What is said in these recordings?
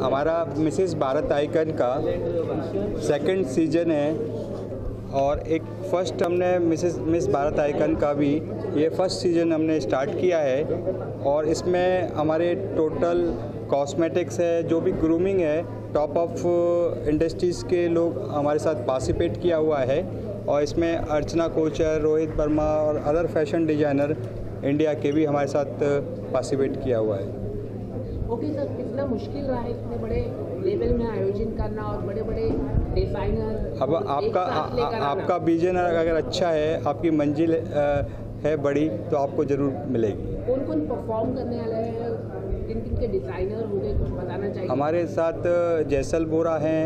हमारा Mrs Bharat icon का second season है और एक फ़र्स्ट हमने मिसेस, मिस भारत आइकन का भी, ये फ़र्स्ट सीज़न हमने स्टार्ट किया है और इसमें हमारे टोटल कॉस्मेटिक्स है, जो भी ग्रूमिंग है टॉप ऑफ़ इंडस्ट्रीज़ के लोग हमारे साथ पार्टिसिपेट किया हुआ है और इसमें अर्चना कोचर, रोहित वर्मा और अदर फ़ैशन डिज़ाइनर इंडिया के भी हमारे साथ पार्टिसिपेट किया हुआ है। ओके सर कितना मुश्किल रहा है इतने बड़े लेवल में आयोजन करना और बड़े बड़े डिज़ाइनर अब आपका आ, आ, आपका विजन अगर अच्छा है आपकी मंजिल है बड़ी तो आपको ज़रूर मिलेगी। कौन कौन परफॉर्म करने वाले हैं? किन किन के डिज़ाइनर होंगे? कुछ बताना चाहिए। हमारे साथ जैसल बोरा हैं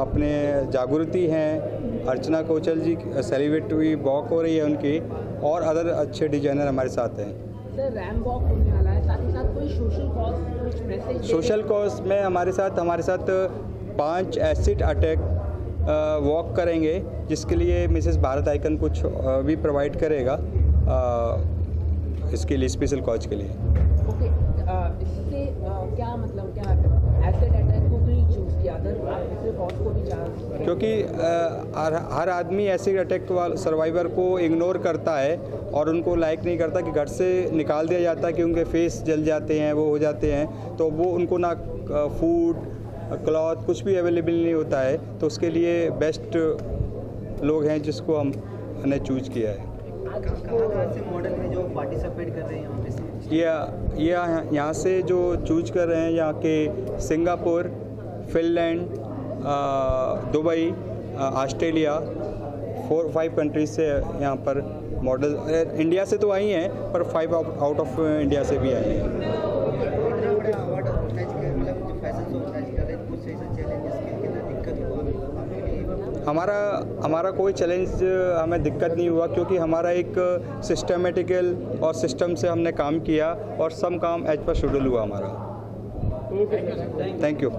अपने जागृति हैं अर्चना कोचल जी सेलिब्रेट हुई वॉक हो रही है उनकी और अदर अच्छे डिज़ाइनर हमारे साथ हैं। सोशल कॉज में हमारे साथ हमारे साथ पाँच एसिड अटैक वॉक करेंगे जिसके लिए मिसेस भारत आइकन कुछ भी प्रोवाइड करेगा इसके लिए स्पेशल कॉज के लिए। ओके क्या मतलब क्या एसिड अटैक को भी चूज़ किया अदर दूसरे कॉज को भी चांस क्योंकि हर हर आदमी एसिड अटैक वाल सर्वाइवर को इग्नोर करता है और उनको लाइक नहीं करता कि घर से निकाल दिया जाता है कि उनके फेस जल जाते हैं, वो हो जाते हैं। तो वो उनको ना फ़ूड क्लॉथ कुछ भी अवेलेबल नहीं होता है। तो उसके लिए बेस्ट लोग हैं जिसको हम, हमने चूज़ किया है। में जो पार्टिसिपेट कर रहे हैं यहाँ यहाँ से जो चूज़ कर रहे हैं, यहाँ के Singapore, Finland Dubai Australia four five countries से यहाँ पर मॉडल इंडिया से तो आई हैं पर फाइव आउट ऑफ़ इंडिया से भी आई हैं। हमारा हमारा कोई चैलेंज हमें दिक्कत नहीं हुआ क्योंकि हमारा एक सिस्टमेटिकल और सिस्टम से हमने काम किया और सब काम एज पर शेड्यूल हुआ हमारा। Thank you